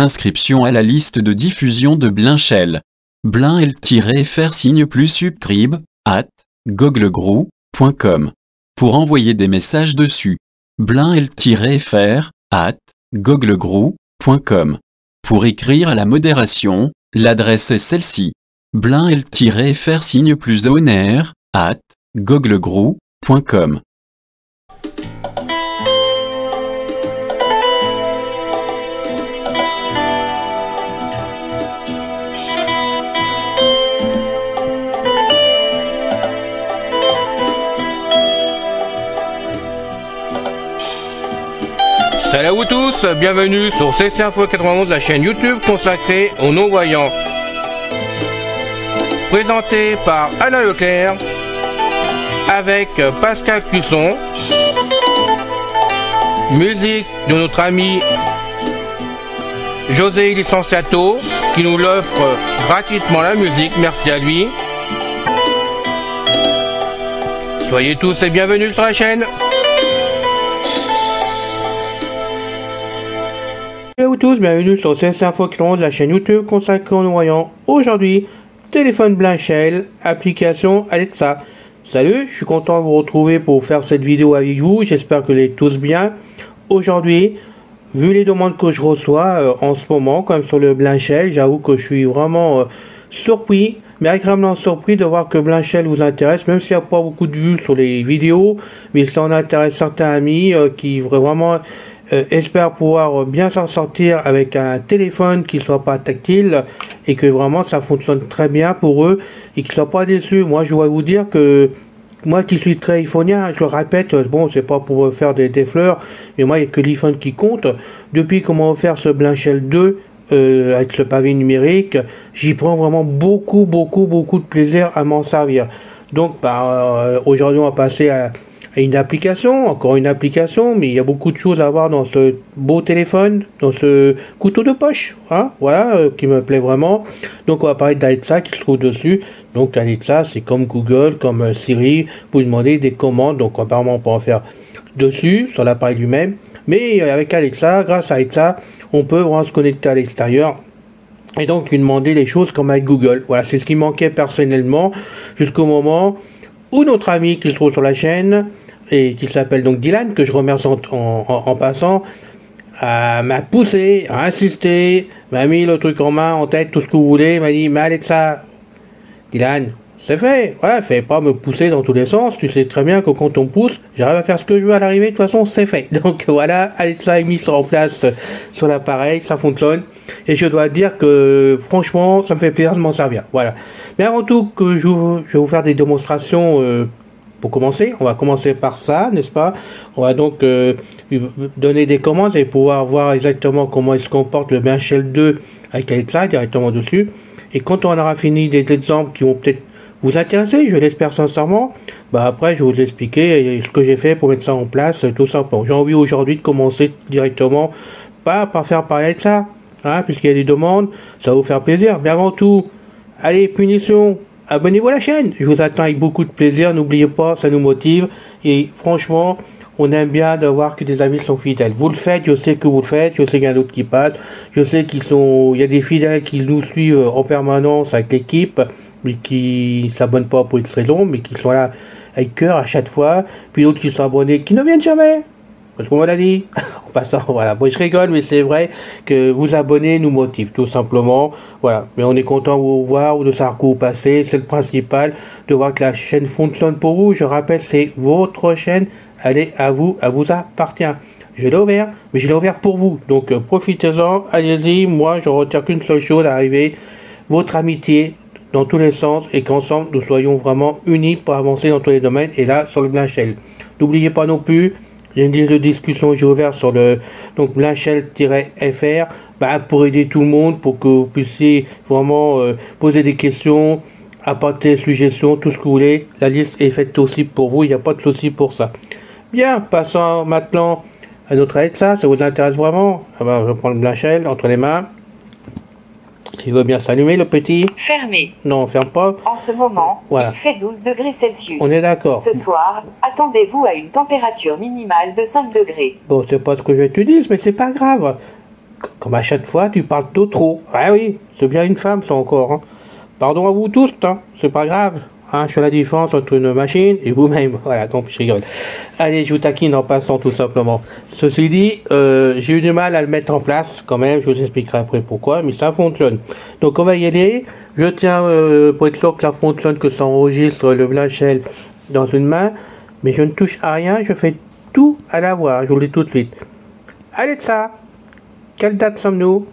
Inscription à la liste de diffusion de Blinchel. Blin-fr signe plus subscribe, at googlegroup.com. Pour envoyer des messages dessus. Blin-fr, at googlegroup.com. Pour écrire à la modération, l'adresse est celle-ci. Blin-fr signe plus honneur, at googlegroup.com. Salut à vous tous, bienvenue sur CC Info 91, la chaîne YouTube consacrée aux non-voyants. Présenté par Alain Leclerc, avec Pascal Cusson, musique de notre ami José Licenciato, qui nous l'offre gratuitement la musique, merci à lui. Soyez tous et bienvenus sur la chaîne. Tous, bienvenue sur CS Info de la chaîne YouTube consacrée aux voyants. Aujourd'hui, téléphone Blanchel, application Alexa. Salut, je suis content de vous retrouver pour faire cette vidéo avec vous. J'espère que vous allez tous bien. Aujourd'hui, vu les demandes que je reçois euh, en ce moment, comme sur le Blanchel, j'avoue que je suis vraiment euh, surpris, mais agréablement surpris de voir que Blanchel vous intéresse, même s'il n'y a pas beaucoup de vues sur les vidéos, mais ça en intéresse certains amis euh, qui vraiment euh, espère pouvoir bien s'en sortir avec un téléphone qui soit pas tactile et que vraiment ça fonctionne très bien pour eux et qu'ils soient pas déçus. Moi, je dois vous dire que moi qui suis très iPhoneien, je le répète, bon, c'est pas pour faire des, des fleurs, mais moi, il n'y a que l'iPhone qui compte. Depuis qu'on m'a offert ce Blanchel 2, euh, avec ce pavé numérique, j'y prends vraiment beaucoup, beaucoup, beaucoup de plaisir à m'en servir. Donc, bah, euh, aujourd'hui, on va passer à, une application, encore une application, mais il y a beaucoup de choses à voir dans ce beau téléphone, dans ce couteau de poche, hein, voilà, euh, qui me plaît vraiment. Donc on va parler d'Alexa qui se trouve dessus. Donc Alexa, c'est comme Google, comme euh, Siri, vous demander des commandes, donc apparemment on peut en faire dessus, sur l'appareil lui-même. Mais euh, avec Alexa, grâce à Alexa, on peut vraiment se connecter à l'extérieur et donc lui demander les choses comme avec Google. Voilà, c'est ce qui manquait personnellement jusqu'au moment où notre ami qui se trouve sur la chaîne et qui s'appelle donc Dylan, que je remercie en, passant, euh, m'a poussé, a insisté, m'a mis le truc en main, en tête, tout ce que vous voulez, m'a dit, mais Alexa, Dylan, c'est fait, voilà, fais pas me pousser dans tous les sens, tu sais très bien que quand on pousse, j'arrive à faire ce que je veux à l'arrivée, de toute façon c'est fait. Donc voilà, Alexa est mise en place sur l'appareil, ça fonctionne, et je dois dire que franchement, ça me fait plaisir de m'en servir, voilà. Mais avant tout, que je, je vais vous faire des démonstrations euh, pour commencer, on va commencer par ça, n'est-ce pas? On va donc euh, donner des commandes et pouvoir voir exactement comment il se comporte le Shell 2 avec Alexa directement dessus. Et quand on aura fini des exemples qui vont peut-être vous intéresser, je l'espère sincèrement, bah après je vais vous expliquer ce que j'ai fait pour mettre ça en place, tout simplement. J'ai envie aujourd'hui de commencer directement, pas par faire parler de ça, hein, puisqu'il y a des demandes, ça va vous faire plaisir. Mais avant tout, allez, punition, abonnez-vous à la chaîne. Je vous attends avec beaucoup de plaisir. N'oubliez pas, ça nous motive. Et franchement, on aime bien de voir que des amis sont fidèles. Vous le faites, je sais que vous le faites, je sais qu'il y a d'autres qui passent, je sais qu'ils sont, il y a des fidèles qui nous suivent en permanence avec l'équipe, mais qui s'abonnent pas pour X raison, mais qui sont là avec cœur à chaque fois, puis d'autres qui sont abonnés qui ne viennent jamais. Parce qu'on l'a dit. en passant, voilà. Bon, je rigole, mais c'est vrai que vous abonner nous motive, tout simplement. Voilà. Mais on est content de vous voir ou de savoir que vous passez. C'est le principal de voir que la chaîne fonctionne pour vous. Je rappelle, c'est votre chaîne. Allez, à vous, à vous appartient. Je l'ai ouvert, mais je l'ai ouvert pour vous. Donc, euh, profitez-en, allez-y. Moi, je retiens qu'une seule chose arriver. Votre amitié dans tous les sens et qu'ensemble, nous soyons vraiment unis pour avancer dans tous les domaines. Et là, sur le Blanchel. N'oubliez pas non plus, il y a une liste de discussion que j'ai ouvert sur le donc blanchel-fr bah, pour aider tout le monde, pour que vous puissiez vraiment euh, poser des questions, apporter des suggestions, tout ce que vous voulez. La liste est faite aussi pour vous, il n'y a pas de souci pour ça. Bien, passons maintenant à notre Alexa, ça vous intéresse vraiment? Ah bah, Je prends le Blanchel entre les mains. Il veut bien s'allumer le petit Fermé. Non, on ferme pas. En ce moment, Voilà. il fait 12 degrés Celsius. On est d'accord. Ce soir, attendez-vous à une température minimale de 5 degrés. Bon, c'est pas ce que je te dis, mais c'est pas grave. Comme à chaque fois, tu parles tout trop. Ah oui, c'est bien une femme, ça encore. hein. Pardon à vous tous, hein. c'est pas grave. Hein, la différence entre une machine et vous-même. Voilà, donc je rigole. Allez, je vous taquine en passant tout simplement. Ceci dit, euh, j'ai eu du mal à le mettre en place quand même. Je vous expliquerai après pourquoi, mais ça fonctionne. Donc on va y aller. Je tiens, euh, pour être sûr que ça fonctionne, que ça enregistre le Blachel dans une main. Mais je ne touche à rien, je fais tout à la voix. Je vous le dis tout de suite. Allez de ça. Quelle date sommes-nous?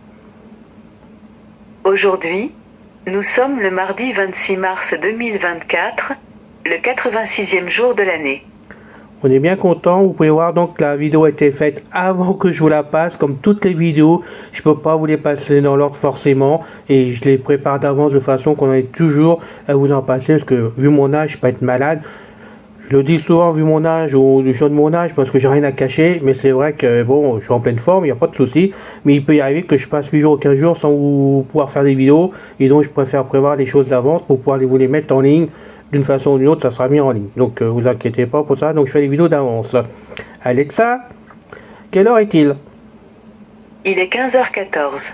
Aujourd'hui, nous sommes le mardi 26 mars 2024, le 86e jour de l'année. On est bien content. Vous pouvez voir donc la vidéo a été faite avant que je vous la passe, comme toutes les vidéos. Je peux pas vous les passer dans l'ordre forcément, et je les prépare d'avance de façon qu'on ait toujours à vous en passer, parce que vu mon âge, je peux être malade. Je le dis souvent vu mon âge ou du jeu de mon âge parce que j'ai rien à cacher, mais c'est vrai que bon, je suis en pleine forme, il n'y a pas de souci. Mais il peut y arriver que je passe 8 jours ou 15 jours sans vous pouvoir faire des vidéos, et donc je préfère prévoir les choses d'avance pour pouvoir vous les mettre en ligne d'une façon ou d'une autre, ça sera mis en ligne. Donc euh, vous inquiétez pas pour ça, donc je fais des vidéos d'avance. Alexa, quelle heure est-il? Il est 15h14.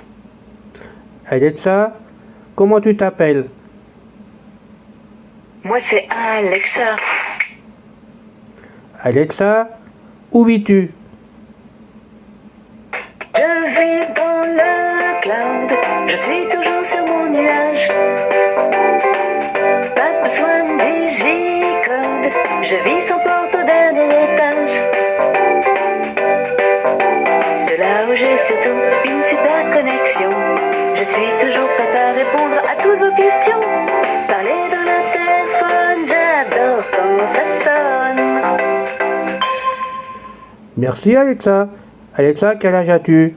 Alexa, comment tu t'appelles? Moi c'est Alexa. Alexa, où vis-tu? Je vis dans le cloud, je suis toujours sur mon nuage. Pas besoin de digicode, je vis sans porte au dernier étage. De là où j'ai surtout une super connexion, je suis toujours prête à répondre à toutes vos questions. Merci Alexa. Alexa, quel âge as-tu?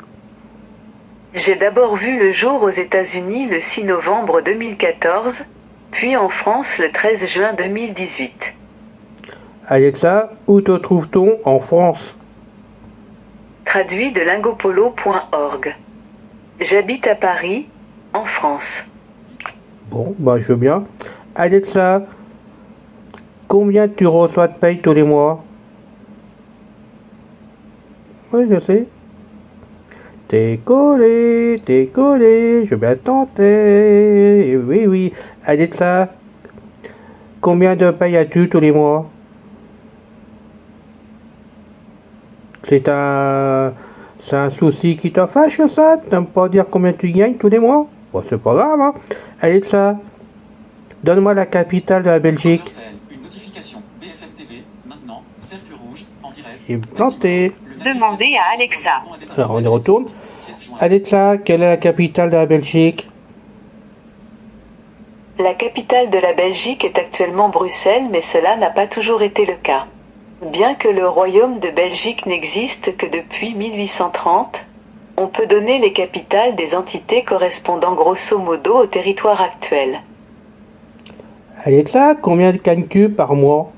J'ai d'abord vu le jour aux États-Unis le 6 novembre 2014, puis en France le 13 juin 2018. Alexa, où te trouve-t-on en France? Traduit de lingopolo.org. J'habite à Paris, en France. Bon, bah je veux bien. Alexa, combien tu reçois de paye tous les mois? Oui, je sais. T'es collé, t'es collé, je vais tenter. Oui, oui. Alexa, combien de paye as-tu tous les mois? C'est un... C'est un souci qui te fâche, ça T'aimes pas dire combien tu gagnes tous les mois? Bon, c'est pas grave, hein. Alexa, donne-moi la capitale de la Belgique. Planté. Demandez à Alexa. Alors, on y retourne. Alexa, quelle est la capitale de la Belgique? La capitale de la Belgique est actuellement Bruxelles, mais cela n'a pas toujours été le cas. Bien que le royaume de Belgique n'existe que depuis 1830, on peut donner les capitales des entités correspondant grosso modo au territoire actuel. Alexa, combien gagnes-tu par mois?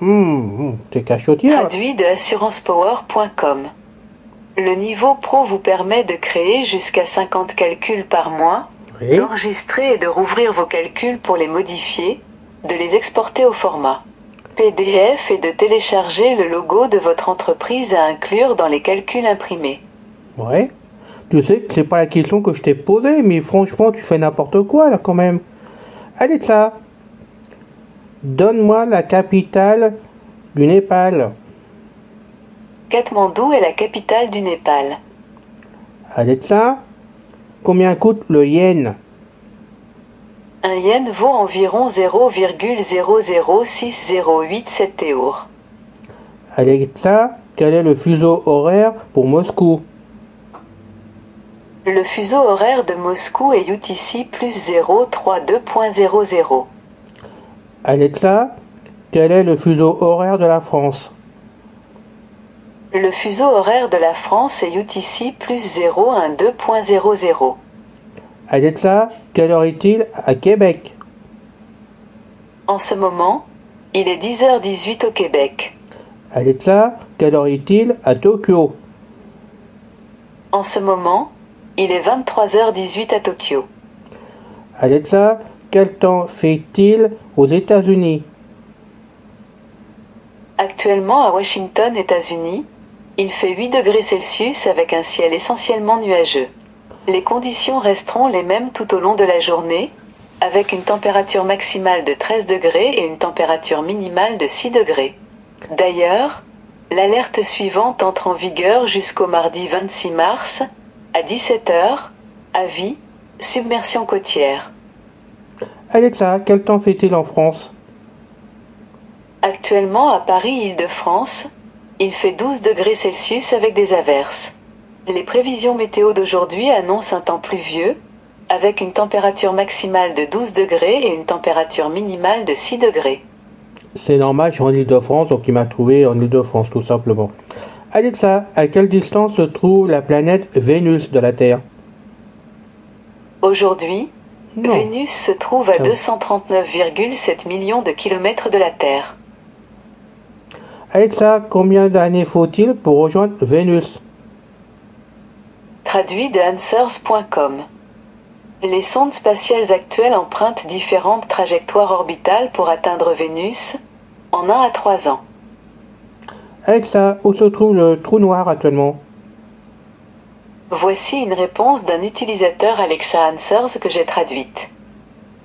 Hum, hum, t'es cachotière. Traduit de assurancepower.com. Le niveau pro vous permet de créer jusqu'à 50 calculs par mois, Oui. d'enregistrer et de rouvrir vos calculs pour les modifier, de les exporter au format PDF et de télécharger le logo de votre entreprise à inclure dans les calculs imprimés. Ouais. Tu sais que c'est pas la question que je t'ai posée, mais franchement, tu fais n'importe quoi là quand même. Alexa, donne-moi la capitale du Népal. Katmandou est la capitale du Népal. Alexa, combien coûte le yen? Un yen vaut environ 0,00608 eur. Alexa, quel est le fuseau horaire pour Moscou? Le fuseau horaire de Moscou est UTC plus 032.00. Alexa, quel est le fuseau horaire de la France? Le fuseau horaire de la France est UTC plus 012.00. Alexa, quelle heure est-il? À Québec. En ce moment, il est 10h18 au Québec. Alexa, quelle heure est-il? À Tokyo. En ce moment, il est 23h18 à Tokyo. Alexa, quel temps fait-il aux États-Unis? Actuellement à Washington, États-Unis, Il fait 8 degrés Celsius avec un ciel essentiellement nuageux. Les conditions resteront les mêmes tout au long de la journée, avec une température maximale de 13 degrés et une température minimale de 6 degrés. D'ailleurs, l'alerte suivante entre en vigueur jusqu'au mardi 26 mars, à 17h, avis, submersion côtière. Alexa, quel temps fait-il en France? Actuellement à Paris-Île-de-France, il fait 12 degrés Celsius avec des averses. Les prévisions météo d'aujourd'hui annoncent un temps pluvieux, avec une température maximale de 12 degrés et une température minimale de 6 degrés. C'est normal, je suis en Ile-de-France, donc il m'a trouvé en Ile-de-France, tout simplement. Alexa, à quelle distance se trouve la planète Vénus de la Terre? Aujourd'hui, Non. Vénus se trouve à Ah. 239,7 millions de kilomètres de la Terre. Alexa, combien d'années faut-il pour rejoindre Vénus? Traduit de answers.com. Les sondes spatiales actuelles empruntent différentes trajectoires orbitales pour atteindre Vénus en 1 à 3 ans. Alexa, où se trouve le trou noir actuellement? Voici une réponse d'un utilisateur Alexa Answers que j'ai traduite.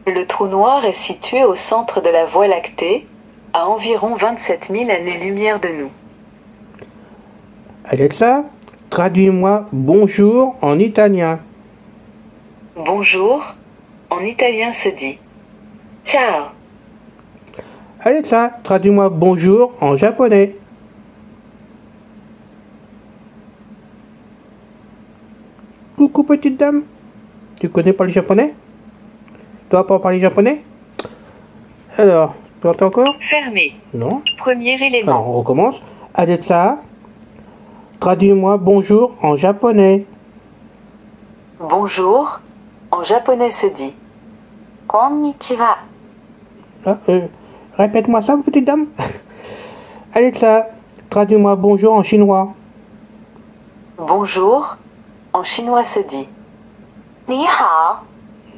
Le trou noir est situé au centre de la Voie lactée, à environ 27 000 années-lumière de nous. Alexa, traduis-moi bonjour en italien. Bonjour, en italien se dit Ciao. Alexa, traduis-moi bonjour en japonais. Coucou petite dame. Tu connais pas le japonais? Tu vas pas parler japonais? Alors, tu entends encore? Fermé. Non Premier Alors, élément. on recommence. Alexa, traduis-moi bonjour en japonais. Bonjour, en japonais se dit Konnichiwa. Ah, euh, Répète-moi ça, petite dame. Alexa, traduis-moi bonjour en chinois. Bonjour, en chinois se dit Ni hao.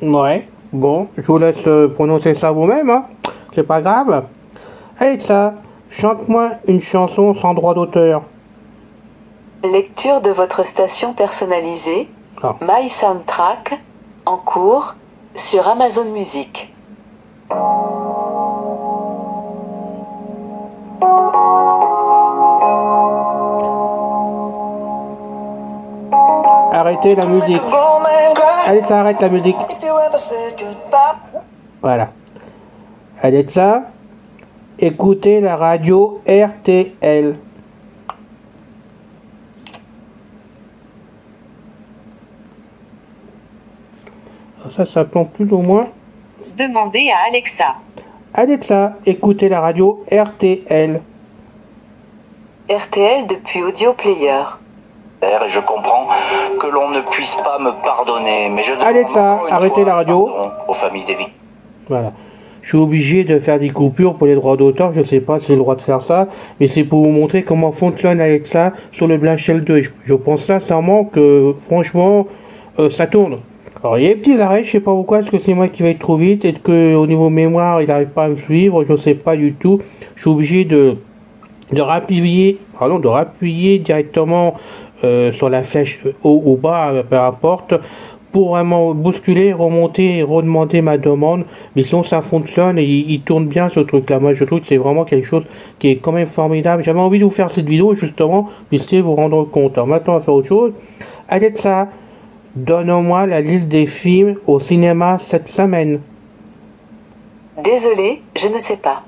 Ouais, bon, je vous laisse euh, prononcer ça vous-même, hein. C'est pas grave. Alexa, chante-moi une chanson sans droit d'auteur. Lecture de votre station personnalisée, Ah. My Soundtrack, en cours, sur Amazon Music. Arrêtez la musique. Alexa, arrête la musique. Voilà. Alexa, écoutez la radio RTL. Ça, ça tombe plus ou moins. Demandez à Alexa. Alexa, écoutez la radio RTL. RTL depuis Audio Player. Et je comprends que l'on ne puisse pas me pardonner, mais je Alexa, arrêtez la radio. aux familles des victimes. Voilà. Je suis obligé de faire des coupures pour les droits d'auteur. Je ne sais pas si j'ai le droit de faire ça, mais c'est pour vous montrer comment fonctionne Alexa sur le Blanc Shell 2. Je, je pense sincèrement que, franchement, euh, ça tourne. Alors, il y a des petits arrêts, je sais pas pourquoi, est-ce que c'est moi qui vais trop vite, est-ce que au niveau mémoire, il n'arrive pas à me suivre, je ne sais pas du tout. Je suis obligé de, de rappuyer, pardon, de rappuyer directement euh, sur la flèche haut ou bas, euh, peu importe, pour vraiment bousculer, remonter et redemander ma demande. Mais sinon, ça fonctionne et il, il tourne bien ce truc-là. Moi, je trouve que c'est vraiment quelque chose qui est quand même formidable. J'avais envie de vous faire cette vidéo justement, de vous rendre compte. Alors maintenant, on va faire autre chose. Alexa, donne-moi la liste des films au cinéma cette semaine. Désolé, je ne sais pas.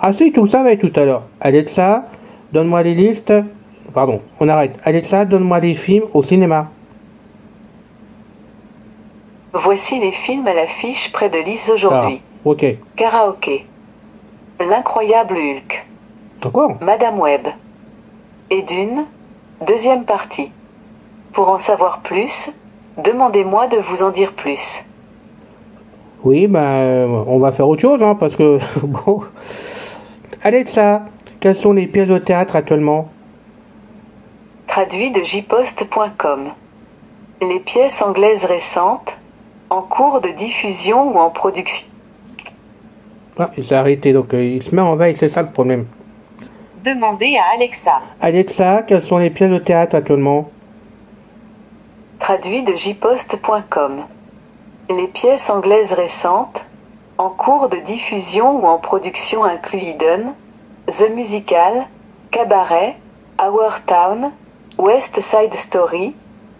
Ah si, tu le savais tout à l'heure. Alexa, donne-moi les listes. Pardon, on arrête. Alexa, donne-moi les films au cinéma. Voici les films à l'affiche près de Lise aujourd'hui. Ah, ok. Karaoké. L'incroyable Hulk. Encore Madame Web. Et d'une, deuxième partie. Pour en savoir plus, demandez-moi de vous en dire plus. Oui, ben, on va faire autre chose, hein, parce que, bon. Alexa, quelles sont les pièces de théâtre actuellement? Traduit de jpost.com. Les pièces anglaises récentes, en cours de diffusion ou en production. Ah, il s'est arrêté, donc euh, il se met en veille, c'est ça le problème. Demandez à Alexa. Alexa, quelles sont les pièces de théâtre actuellement? Traduit de jpost.com. Les pièces anglaises récentes, en cours de diffusion ou en production incluent Eden, The Musical, Cabaret, Our Town, West Side Story,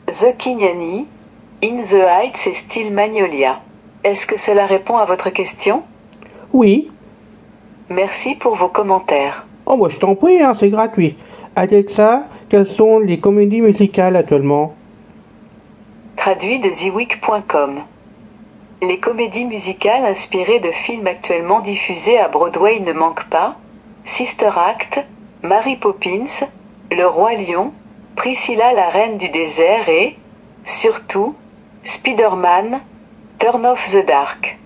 The King Annie, In the Heights et Still Magnolia. Est-ce que cela répond à votre question? Oui. Merci pour vos commentaires. Oh, moi je t'en prie, hein, c'est gratuit. Alexa, quelles sont les comédies musicales actuellement? Traduit de theweek.com. Les comédies musicales inspirées de films actuellement diffusés à Broadway ne manquent pas Sister Act, Mary Poppins, Le Roi Lion, Priscilla la Reine du désert et, surtout, Spider-Man, Turn Off the Dark.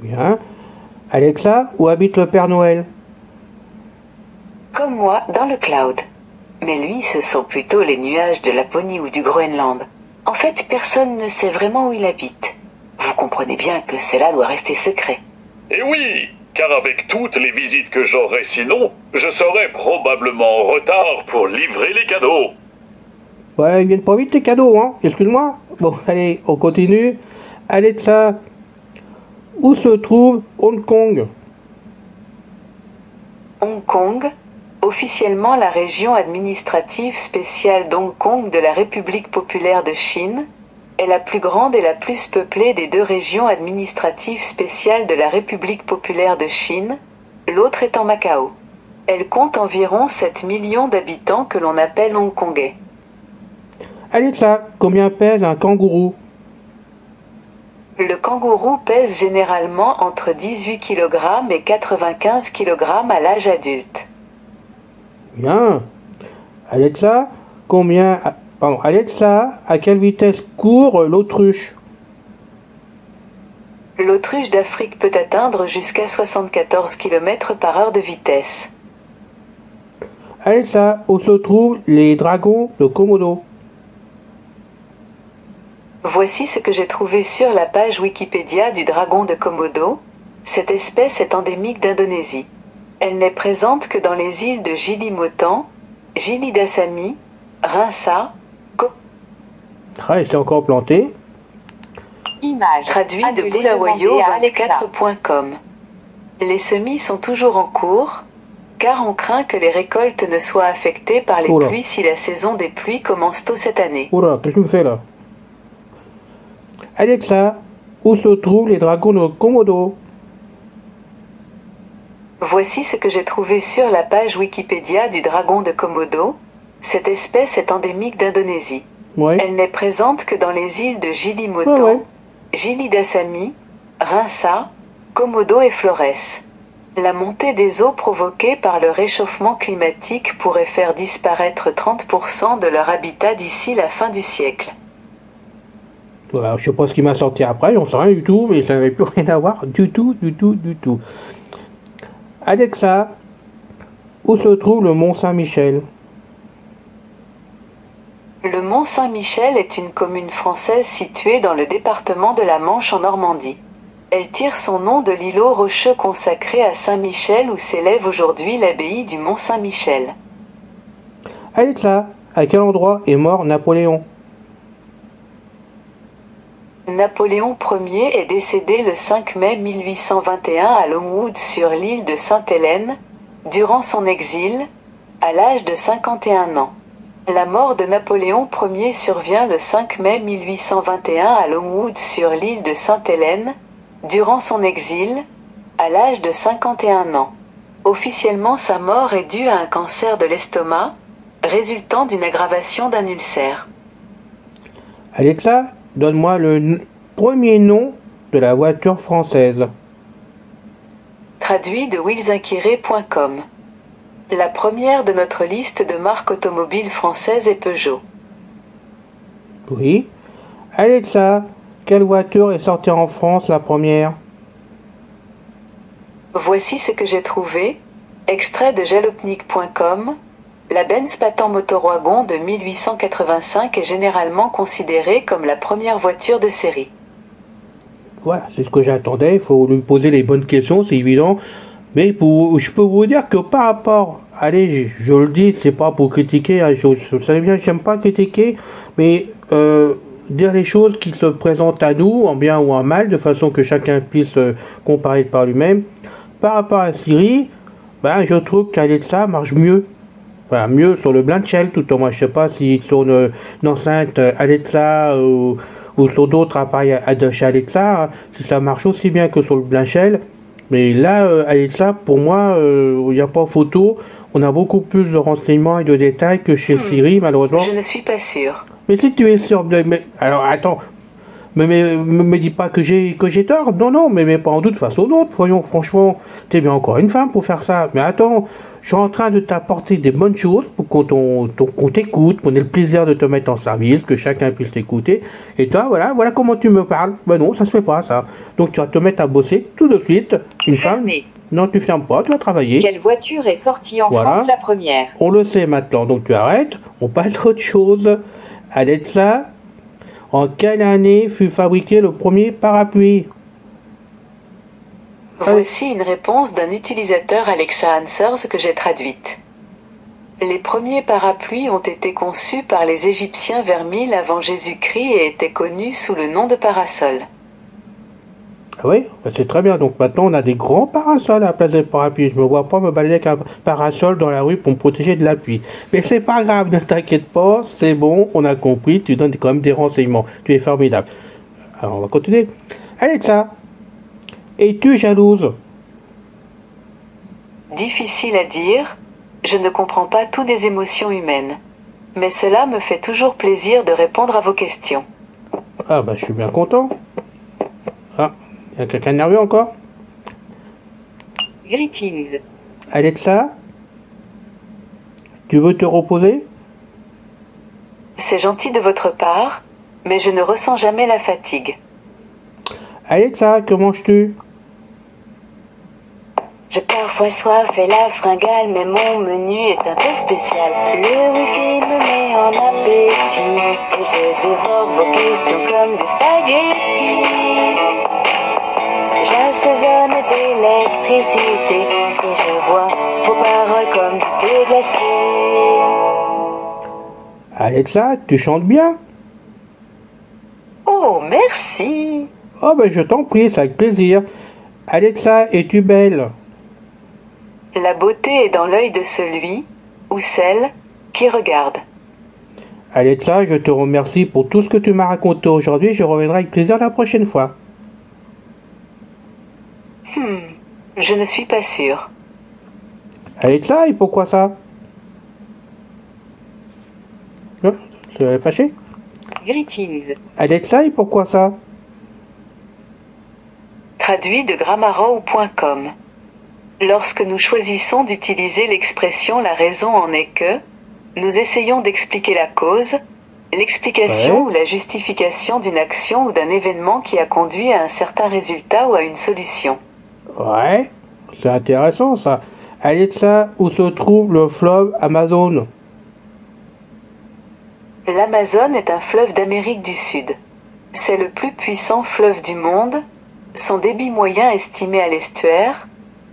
Bien. Alexa, où habite le Père Noël? Comme moi, dans le cloud. Mais lui, ce sont plutôt les nuages de Laponie ou du Groenland. En fait, personne ne sait vraiment où il habite. Vous comprenez bien que cela doit rester secret. Et oui, car avec toutes les visites que j'aurai sinon, je serai probablement en retard pour livrer les cadeaux. Ouais, ils viennent pas vite les cadeaux, hein Excuse-moi. Bon, allez, on continue. Alexa, où se trouve Hong Kong? Hong Kong, officiellement la région administrative spéciale d'Hong Kong de la République populaire de Chine, est la plus grande et la plus peuplée des deux régions administratives spéciales de la République populaire de Chine, l'autre étant Macao. Elle compte environ 7 millions d'habitants que l'on appelle hongkongais. Alexa, combien pèse un kangourou? Le kangourou pèse généralement entre 18 kg et 95 kg à l'âge adulte. Bien. Alexa, combien... Pardon, Alexa, à quelle vitesse court l'autruche? L'autruche d'Afrique peut atteindre jusqu'à 74 km par heure de vitesse. Alexa, où se trouvent les dragons de Komodo Voici ce que j'ai trouvé sur la page Wikipédia du dragon de Komodo. Cette espèce est endémique d'Indonésie. Elle n'est présente que dans les îles de Gili Motan, Gili Dasami, Rinsa, Ko. Ah, il s'est encore planté. Image. Traduit de Bulawayo demandez à Alexa. 24.com. Les semis sont toujours en cours, car on craint que les récoltes ne soient affectées par les Oula. pluies si la saison des pluies commence tôt cette année. Oula, qu'est-ce que tu me fais là? Alexa, où se trouvent les dragons de Komodo Voici ce que j'ai trouvé sur la page Wikipédia du dragon de Komodo. Cette espèce est endémique d'Indonésie. Ouais. Elle n'est présente que dans les îles de Gili Ouais, Motan, ouais. Gili Dasami, Rinsa, Komodo et Flores. La montée des eaux provoquée par le réchauffement climatique pourrait faire disparaître 30% de leur habitat d'ici la fin du siècle. Voilà, je sais pas ce qui m'a sorti après, j'en sais rien du tout, mais ça n'avait plus rien à voir du tout, du tout, du tout. Alexa, où se trouve le Mont Saint-Michel? Le Mont Saint-Michel est une commune française située dans le département de la Manche en Normandie. Elle tire son nom de l'îlot rocheux consacré à Saint-Michel où s'élève aujourd'hui l'abbaye du Mont Saint-Michel. Alexa, à quel endroit est mort Napoléon? Napoléon Ier est décédé le 5 mai 1821 à Longwood sur l'île de Sainte-Hélène, durant son exil, à l'âge de 51 ans. La mort de Napoléon Ier survient le 5 mai 1821 à Longwood sur l'île de Sainte-Hélène, durant son exil, à l'âge de 51 ans. Officiellement, sa mort est due à un cancer de l'estomac, résultant d'une aggravation d'un ulcère. Alexa, donne-moi le premier nom de la voiture française. Traduit de willsinquiré.com. La première de notre liste de marques automobiles françaises est Peugeot. Oui. Alexa, quelle voiture est sortie en France la première? Voici ce que j'ai trouvé. Extrait de jalopnik.com. La Benz Patent Motorwagon de 1885 est généralement considérée comme la première voiture de série. Voilà, c'est ce que j'attendais. Il faut lui poser les bonnes questions, c'est évident. Mais je peux vous dire que par rapport allez, je, le dis, c'est pas pour critiquer, hein, je, je savais bien, j'aime pas critiquer, mais euh, dire les choses qui se présentent à nous, en bien ou en mal, de façon que chacun puisse euh, comparer par lui-même. Par rapport à Siri, ben, je trouve qu'Alexa marche mieux. Enfin, mieux sur le blind shell, tout au moins. Je sais pas si sur une, une enceinte euh, Alexa ou, ou sur d'autres appareils à- de chez Alexa, si ça marche aussi bien que sur le blind shell. Mais là, euh, Alexa, pour moi, euh, il n'y a pas photo. On a beaucoup plus de renseignements et de détails que chez Siri, malheureusement. Je ne suis pas sûr. Mais si tu es sûr de... Mais, alors attends, mais me, dis pas que j'ai que j'ai tort, non, non, mais pas en doute face aux autres, voyons, franchement, t'es bien encore une femme pour faire ça. Mais attends, je suis en train de t'apporter des bonnes choses pour qu'on qu'on t'écoute, qu'on ait le plaisir de te mettre en service, que chacun puisse t'écouter. Et toi, voilà, voilà comment tu me parles. Ben non, ça se fait pas, ça. Donc tu vas te mettre à bosser tout de suite. Une femme... Fermé. Non, tu fermes pas, tu vas travailler. Quelle voiture est sortie en Voilà. France la première? On le sait maintenant, donc tu arrêtes. On passe à autre chose. Alexa, en quelle année fut fabriqué le premier parapluie? Voici une réponse d'un utilisateur Alexa Answers que j'ai traduite. Les premiers parapluies ont été conçus par les Égyptiens vers 1000 avant Jésus-Christ et étaient connus sous le nom de parasol. Ah oui, bah c'est très bien. Donc maintenant, on a des grands parasols à la place des parapluies. Je me vois pas me balader avec un parasol dans la rue pour me protéger de la pluie. Mais c'est pas grave, ne t'inquiète pas, c'est bon, on a compris. Tu donnes quand même des renseignements. Tu es formidable. Alors, on va continuer. Alexa, es-tu jalouse? Difficile à dire, je ne comprends pas tout des émotions humaines. Mais cela me fait toujours plaisir de répondre à vos questions. Ah bah je suis bien content. Ah, y a quelqu'un de nerveux encore Greetings. Alexa, tu veux te reposer? C'est gentil de votre part, mais je ne ressens jamais la fatigue. Alexa, que manges-tu J'ai parfois soif et la fringale, mais mon menu est un peu spécial. Le wifi me met en appétit et je dévore vos questions comme des spaghettis. J'assaisonne d'électricité et je vois vos paroles comme glacé. Alexa, tu chantes bien Oh, merci Oh ben je t'en prie, c'est avec plaisir. Alexa, es-tu belle? La beauté est dans l'œil de celui ou celle qui regarde. Alexa, je te remercie pour tout ce que tu m'as raconté aujourd'hui. Je reviendrai avec plaisir la prochaine fois. Hmm, je ne suis pas sûre. Alexa, et pourquoi ça? Hein? Tu es fâché Greetings. Alexa, et pourquoi ça? Traduit de grammarrow.com. Lorsque nous choisissons d'utiliser l'expression la raison en est que, nous essayons d'expliquer la cause, l'explication Ouais. ou la justification d'une action ou d'un événement qui a conduit à un certain résultat ou à une solution. Ouais, c'est intéressant ça. Alexa, où se trouve le fleuve Amazon L'Amazone est un fleuve d'Amérique du Sud. C'est le plus puissant fleuve du monde. Son débit moyen estimé à l'estuaire,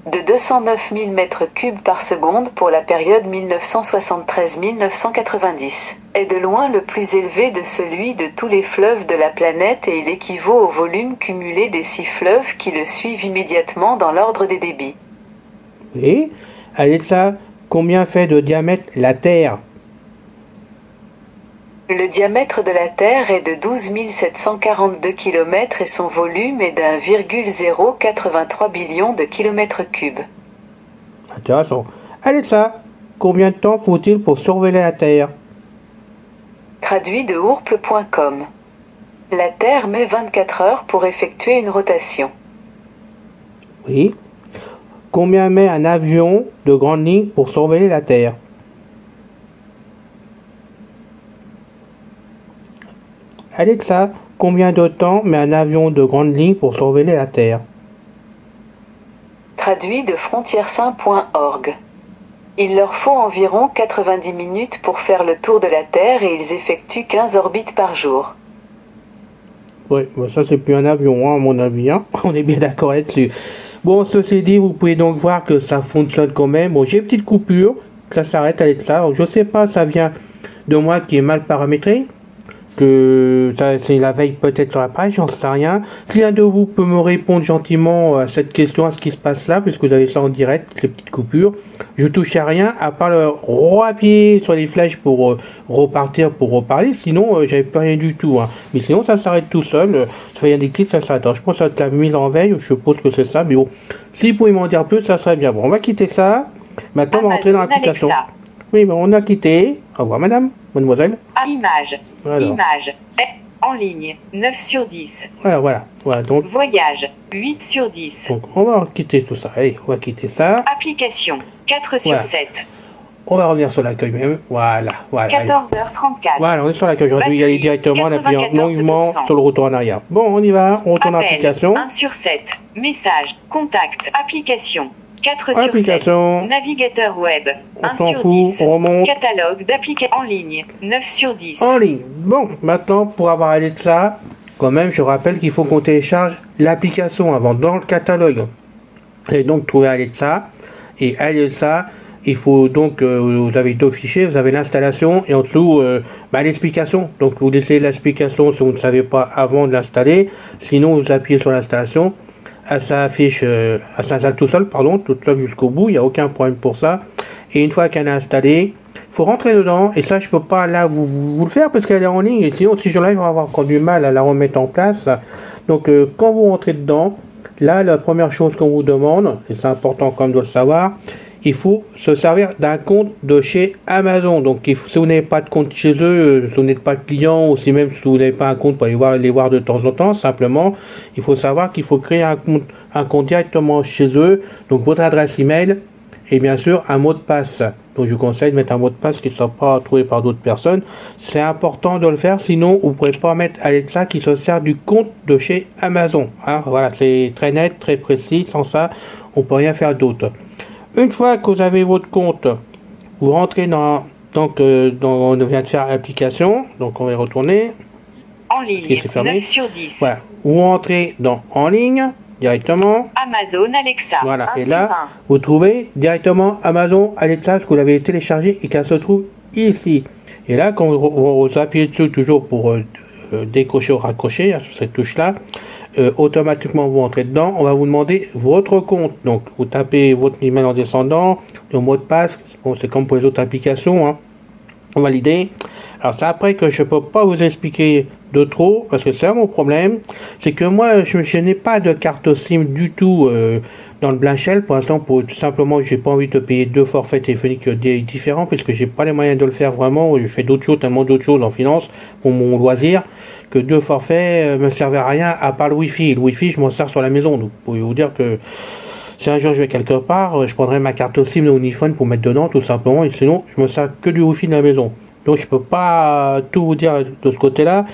de 209 000 mètres cubes par seconde pour la période 1973-1990, est de loin le plus élevé de celui de tous les fleuves de la planète et il équivaut au volume cumulé des six fleuves qui le suivent immédiatement dans l'ordre des débits. Et Alexa, combien fait de diamètre la Terre? Le diamètre de la Terre est de 12 742 km et son volume est d'un 0,083 billion de kilomètres cubes. Intéressant. Alexa, combien de temps faut-il pour surveiller la Terre? Traduit de ourple.com. La Terre met 24 heures pour effectuer une rotation. Oui. Combien met un avion de grande ligne pour surveiller la Terre? Alexa, combien de temps met un avion de grande ligne pour surveiller la Terre? Traduit de frontiersaint.org. Il leur faut environ 90 minutes pour faire le tour de la Terre et ils effectuent 15 orbites par jour. Oui, mais ça c'est plus un avion, hein, à mon avis. Hein. On est bien d'accord là-dessus. Bon, ceci dit, vous pouvez donc voir que ça fonctionne quand même. Bon, j'ai une petite coupure. ça s'arrête avec ça. Je sais pas, ça vient de moi qui est mal paramétré, que ça, c'est la veille peut-être sur la page, j'en sais rien. Si l'un de vous peut me répondre gentiment à cette question, à ce qui se passe là, puisque vous avez ça en direct, les petites coupures, je touche à rien, à part le appuyer sur les flèches pour euh, repartir, pour reparler, sinon euh, j'avais pas rien du tout. Hein. Mais sinon ça s'arrête tout seul, euh, ça fait des clics, ça s'arrête. Alors, je pense que ça la mise en veille, je suppose que c'est ça, mais bon, si vous pouvez m'en dire plus, ça serait bien. Bon, on va quitter ça. Maintenant, on va rentrer dans l'application. Oui, ben, on a quitté. Au revoir, madame, mademoiselle. Ah, Image. Alors, Image. En ligne. 9 sur 10. voilà, voilà. Voilà, donc, Voyage. 8 sur 10. donc, on va quitter tout ça. Allez, on va quitter ça. Application. 4 sur Voilà. 7. On va revenir sur l'accueil même. Voilà, voilà. allez. 14h34. Voilà, on est sur l'accueil. J'aurais dû y aller directement en appuyant 94%. longuement sur le retour en arrière. Bon, on y va. On retourne en Appel. application. 1 sur 7. Message. Contact. Application. 4 sur 7. Application. Navigateur web. On 1 s'en sur fout. 10. On remonte. Catalogue d'applications en ligne. 9 sur 10. En ligne. Bon, maintenant, pour avoir allé de ça, quand même, je rappelle qu'il faut qu'on télécharge l'application avant dans le catalogue. Et donc, trouver Alexa. Et Alexa, il faut donc, euh, vous avez deux fichiers, vous avez l'installation et en dessous, euh, bah, l'explication. Donc, vous laissez l'explication si vous ne savez pas avant de l'installer. Sinon, vous appuyez sur l'installation. Elle s'affiche, euh, elle s'installe tout seul, pardon, tout seul jusqu'au bout. Il n'y a aucun problème pour ça. Et une fois qu'elle est installée, faut rentrer dedans et ça je peux pas là vous, le faire parce qu'elle est en ligne et sinon si je l'ai je vais avoir encore du mal à la remettre en place donc euh, quand vous rentrez dedans là la première chose qu'on vous demande et c'est important même de le savoir il faut se servir d'un compte de chez Amazon donc si vous n'avez pas de compte chez eux si vous n'êtes pas client ou si même si vous n'avez pas un compte pour aller les voir de temps en temps simplement il faut savoir qu'il faut créer un compte directement chez eux donc votre adresse email et bien sûr un mot de passe. Donc je vous conseille de mettre un mot de passe qui ne soit pas trouvé par d'autres personnes. C'est important de le faire, sinon vous ne pourrez pas mettre Alexa qui se sert du compte de chez Amazon. hein. voilà, c'est très net, très précis. Sans ça, on peut rien faire d'autre. Une fois que vous avez votre compte, vous rentrez dans donc euh, dans, on vient de faire application, donc on va y retourner. En ligne. fermé. 9 sur 10. Voilà, vous rentrez dans en ligne directement. Amazon Alexa. Voilà, 1 et là, 1. vous trouvez directement Amazon Alexa, parce que vous l'avez téléchargé et qu'elle se trouve ici. Et là, quand vous, appuyez dessus toujours pour euh, euh, décrocher ou raccrocher hein, sur cette touche-là, euh, automatiquement vous entrez dedans. On va vous demander votre compte. Donc, vous tapez votre email en descendant, le mot de passe. Bon, c'est comme pour les autres applications. Hein. Valider. Alors, c'est après que je peux pas vous expliquer de trop, parce que c'est mon problème. C'est que moi, je, n'ai pas de carte SIM du tout euh, dans le Blanchel. Pour l'instant, pour tout simplement, j'ai pas envie de payer deux forfaits téléphoniques euh, di- différents, puisque j'ai pas les moyens de le faire vraiment. Je fais d'autres choses, tellement d'autres choses en finance pour mon loisir, que deux forfaits euh, me servent à rien à part le Wi-Fi. Le Wi-Fi, je m'en sers sur la maison. Donc, vous pouvez vous dire que si un jour je vais quelque part, euh, je prendrai ma carte SIM de iPhone pour mettre dedans, tout simplement. Et sinon, je me sers que du Wi-Fi de la maison. Donc, je peux pas tout vous dire de ce côté-là.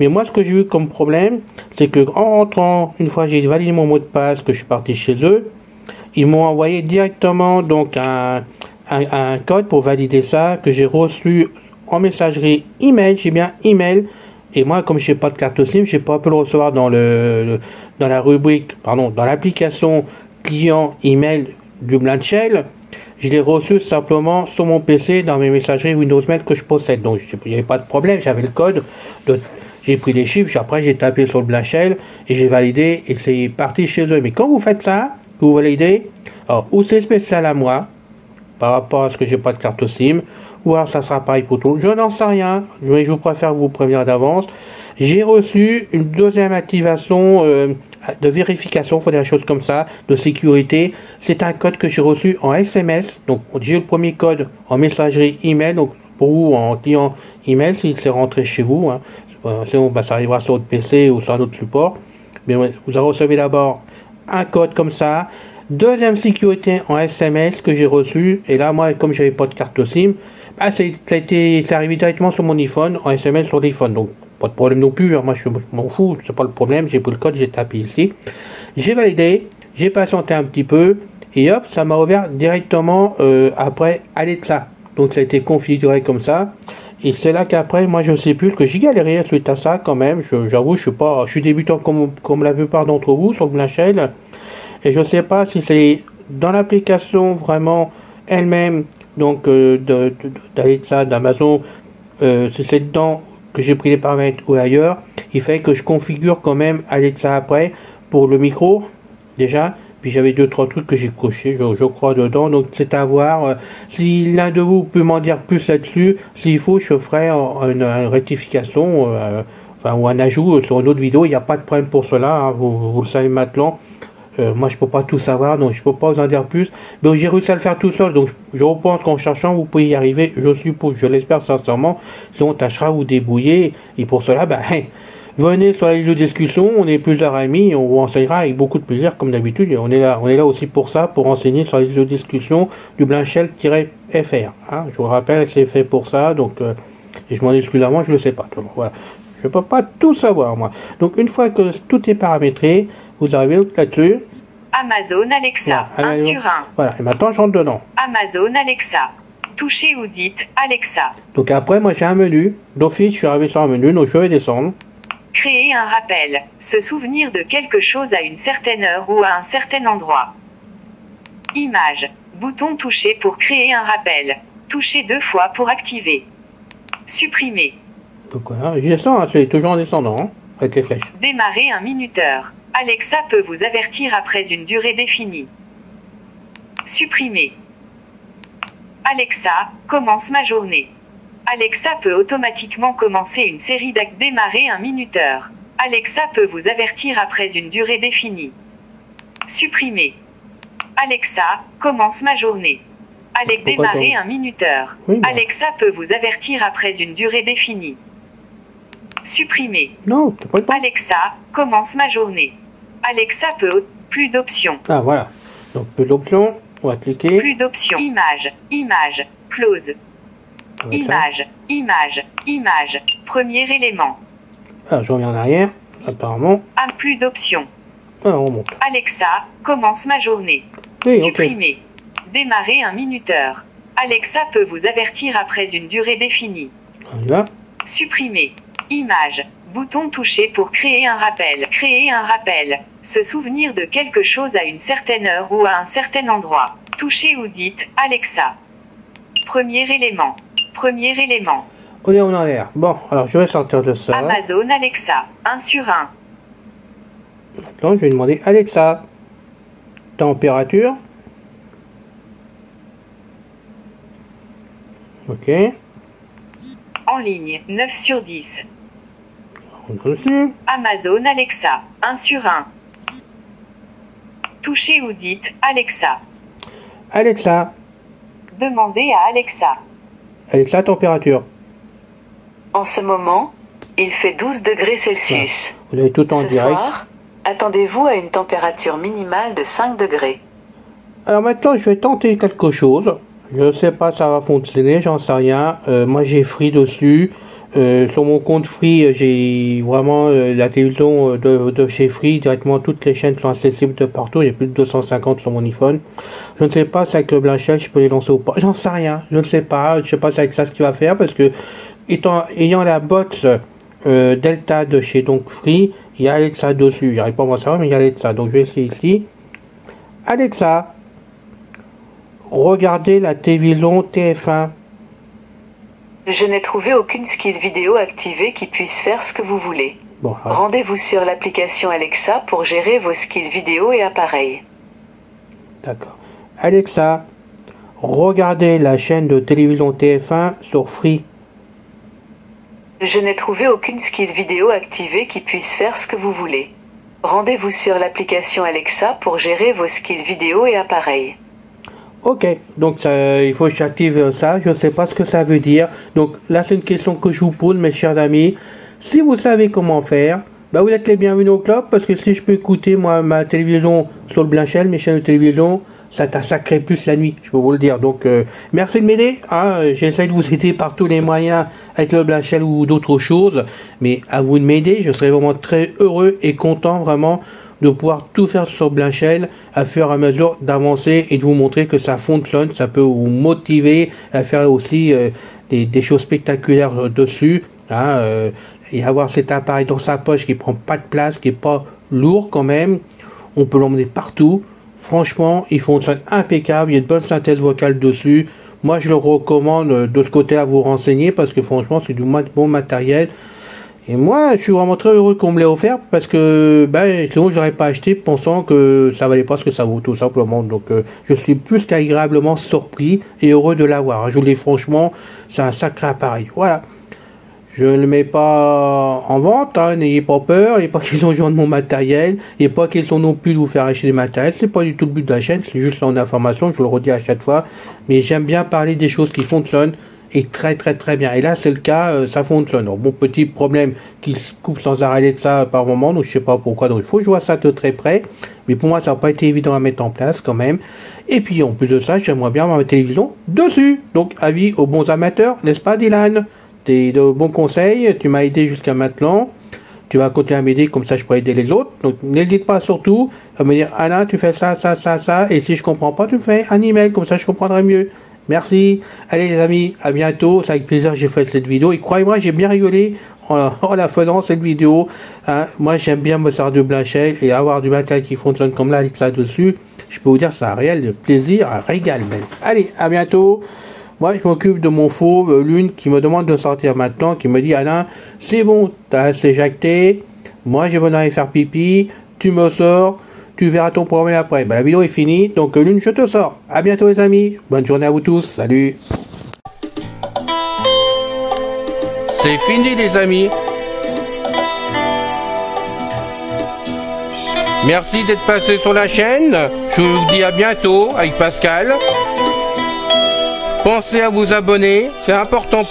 Mais moi, ce que j'ai eu comme problème, c'est que en rentrant, une fois j'ai validé mon mot de passe, que je suis parti chez eux, ils m'ont envoyé directement donc un, un, un code pour valider ça que j'ai reçu en messagerie email. J'ai bien email. Et moi, comme je n'ai pas de carte SIM, je n'ai pas pu le recevoir dans le, dans la rubrique, pardon, dans l'application client email du Blind. Je l'ai reçu simplement sur mon PC dans mes messageries Windows Mail que je possède. Donc il n'y avait pas de problème, j'avais le code. de- j'ai pris les chiffres, après j'ai tapé sur le Blind et j'ai validé et c'est parti chez eux. Mais quand vous faites ça, vous validez, alors ou c'est spécial à moi par rapport à ce que j'ai pas de carte SIM, ça sera pareil pour tout. Je n'en sais rien, mais je préfère vous prévenir d'avance. J'ai reçu une deuxième activation euh, de vérification, dire des choses comme ça, de sécurité. C'est un code que j'ai reçu en SMS. Donc j'ai le premier code en messagerie email, donc pour vous en client email s'il s'est rentré chez vous. Hein. Euh, Sinon bah, ça arrivera sur votre PC ou sur un autre support. Mais vous recevez d'abord un code comme ça. Deuxième sécurité en SMS que j'ai reçu. Et là, moi, comme j'avais pas de carte SIM, bah, c'est arrivé directement sur mon iPhone, en SMS sur l'iPhone. Donc, pas de problème non plus. hein. Moi, je, m'en fous, c'est pas le problème. J'ai pris le code, j'ai tapé ici. J'ai validé, j'ai patienté un petit peu. Et hop, ça m'a ouvert directement euh, après Alexa. Donc, ça a été configuré comme ça. Et c'est là qu'après, moi, je sais plus, parce que j'ai galéré suite à ça quand même. J'avoue, je suis pas, je suis débutant comme, comme la plupart d'entre vous sur le Blanchel. Et je sais pas si c'est dans l'application vraiment elle-même, donc euh, d'Amazon, euh, c'est dedans que j'ai pris les paramètres ou ailleurs. Il fait que je configure quand même Alexa après pour le micro déjà. Puis j'avais deux trois trucs que j'ai cochés, je, crois dedans. Donc c'est à voir. Euh, Si l'un de vous peut m'en dire plus là-dessus, s'il faut, je ferai une, rectification, euh, enfin ou un ajout sur une autre vidéo. Il n'y a pas de problème pour cela. hein, vous le savez maintenant. Euh, moi, je peux pas tout savoir, donc je peux pas vous en dire plus. Donc, j'ai réussi à le faire tout seul, donc je, pense qu'en cherchant, vous pouvez y arriver. Je suppose, je l'espère sincèrement. Sinon, on tâchera vous débrouiller. Et pour cela, ben, hein, venez sur la liste de discussion. On est plusieurs amis. On vous enseignera avec beaucoup de plaisir, comme d'habitude. On est là, on est là aussi pour ça, pour enseigner sur la liste de discussion du Blanchel-FR. hein. Je vous le rappelle que c'est fait pour ça, donc euh, je m'en excuse avant, je ne le sais pas. Donc, voilà. Je peux pas tout savoir, moi. Donc, une fois que tout est paramétré, vous arrivez là-dessus. Amazon Alexa, Voilà, 1 Amazon. sur 1. Voilà, et maintenant je rentre dedans. Amazon Alexa. Touchez ou dites Alexa. Donc après, moi j'ai un menu. D'office, je suis arrivé sur un menu, donc je vais descendre. Créer un rappel. Se souvenir de quelque chose à une certaine heure ou à un certain endroit. Image. Bouton touché pour créer un rappel. Toucher deux fois pour activer. Supprimer. Donc voilà, je descends, hein, c'est toujours en descendant, hein, avec les flèches. Démarrer un minuteur. Alexa peut vous avertir après une durée définie. Supprimer. Alexa, commence ma journée. Alexa peut automatiquement commencer une série d'actes. Démarrer un minuteur. Alexa peut vous avertir après une durée définie. Supprimer. Alexa, commence ma journée. Alex, démarrer un minuteur. Oui, bah. Alexa peut vous avertir après une durée définie. Supprimer. Non, pas. Alexa, commence ma journée. Alexa peut. Plus d'options. Ah voilà. Donc plus d'options, on va cliquer. Plus d'options. Image. Image. Close. ça. Image. Image. Image. Premier élément. Ah, je reviens en arrière, apparemment. Ah, plus d'options. Ah, on monte. Alexa, commence ma journée. Oui. Supprimer. Démarrer un minuteur. Alexa peut vous avertir après une durée définie. On y va. Supprimer. Image. Bouton touché pour créer un rappel. Créer un rappel. Se souvenir de quelque chose à une certaine heure ou à un certain endroit. Touchez ou dites Alexa. Premier élément. Premier élément. On est en arrière. Bon, alors je vais sortir de ça. Amazon Alexa. 1 sur 1. Maintenant, je vais demander Alexa. Température. Ok. En ligne. 9 sur 10. Amazon Alexa. 1 sur 1. Touchez ou dites Alexa. Alexa. Demandez à Alexa. Alexa, température. En ce moment, il fait 12 degrés Celsius. Vous avez tout en Ce direct. soir, attendez-vous à une température minimale de 5 degrés. Alors maintenant, je vais tenter quelque chose. Je ne sais pas si ça va fonctionner, j'en sais rien. Euh, moi, j'ai Free dessus. Euh, sur mon compte Free, euh, j'ai vraiment euh, la télévision de, chez Free. Directement, toutes les chaînes sont accessibles de partout. J'ai plus de 250 sur mon iPhone. Je ne sais pas si avec le Blanchel, je peux les lancer ou pas. J'en sais rien. Je ne sais pas. Je sais pas si avec ça ce qu'il va faire parce que étant, ayant la box Delta de chez donc Free, il y a Alexa dessus. J'arrive pas à m'en savoir, mais il y a Alexa. Donc je vais essayer ici. Alexa, regardez la télévision TF1. Je n'ai trouvé aucune skill vidéo activée qui puisse faire ce que vous voulez. Bon, Rendez-vous sur l'application Alexa pour gérer vos skills vidéo et appareils. d'accord. Alexa, regardez la chaîne de télévision TF1 sur Free. Je n'ai trouvé aucune skill vidéo activée qui puisse faire ce que vous voulez. Rendez-vous sur l'application Alexa pour gérer vos skills vidéo et appareils. Ok, donc ça, il faut que j'active ça. Je ne sais pas ce que ça veut dire. Donc là, c'est une question que je vous pose, mes chers amis. Si vous savez comment faire, bah, vous êtes les bienvenus au club parce que si je peux écouter moi ma télévision sur le Blanchel, mes chaînes de télévision, ça t'a sacré plus la nuit, je peux vous le dire. Donc euh, merci de m'aider. Hein, J'essaie de vous aider par tous les moyens avec le Blanchel ou d'autres choses, mais à vous de m'aider. Je serai vraiment très heureux et content vraiment de pouvoir tout faire sur Blanchel à et à mesure d'avancer et de vous montrer que ça fonctionne, ça peut vous motiver à faire aussi euh, des, des choses spectaculaires euh, dessus, hein, euh, et avoir cet appareil dans sa poche qui prend pas de place, qui est pas lourd quand même, on peut l'emmener partout. Franchement, il fonctionne impeccable, il y a une bonne synthèse vocale dessus. Moi, je le recommande euh, de ce côté à vous renseigner parce que franchement, c'est du bon matériel. Et moi, je suis vraiment très heureux qu'on me l'ait offert parce que ben, sinon je n'aurais pas acheté pensant que ça valait pas ce que ça vaut tout simplement. Donc euh, je suis plus qu'agréablement surpris et heureux de l'avoir. Je vous dis franchement, c'est un sacré appareil. Voilà. Je ne le mets pas en vente, hein, n'ayez pas peur, a pas qu'ils ont joué de mon matériel, a pas qu'ils sont non plus de vous faire acheter des matériels, c'est pas du tout le but de la chaîne, c'est juste en information, je le redis à chaque fois, mais j'aime bien parler des choses qui fonctionnent, est très très très bien. Et là c'est le cas, euh, ça fonctionne. bon petit problème qu'il se coupe sans arrêter de ça par moment, donc je sais pas pourquoi, donc il faut je vois ça de très près. Mais pour moi ça n'a pas été évident à mettre en place quand même. Et puis en plus de ça, j'aimerais bien avoir ma télévision dessus. Donc avis aux bons amateurs, n'est-ce pas Dylan? T'es de bons conseils, tu m'as aidé jusqu'à maintenant. Tu vas continuer à m'aider, comme ça je pourrai aider les autres. Donc n'hésite pas surtout à me dire Anna, tu fais ça, ça, ça, ça. Et si je comprends pas, tu fais un email, comme ça je comprendrai mieux. Merci. Allez les amis, à bientôt. C'est avec plaisir que j'ai fait cette vidéo. Et croyez-moi, j'ai bien rigolé en, la faisant cette vidéo. Hein. Moi j'aime bien me servir de Blanchet et avoir du matériel qui fonctionne comme là ça dessus. Je peux vous dire c'est un réel plaisir, un régal même. Allez, à bientôt. Moi, je m'occupe de mon faux, euh, l'une qui me demande de sortir maintenant, qui me dit Alain, c'est bon, t'as assez jacté, moi j'ai besoin d'aller faire pipi, tu me sors, tu verras ton problème après. Bah, la vidéo est finie, donc euh, l'une, je te sors. À bientôt les amis, bonne journée à vous tous, salut. C'est fini les amis. Merci d'être passé sur la chaîne. Je vous dis à bientôt avec Pascal. Pensez à vous abonner, c'est important pour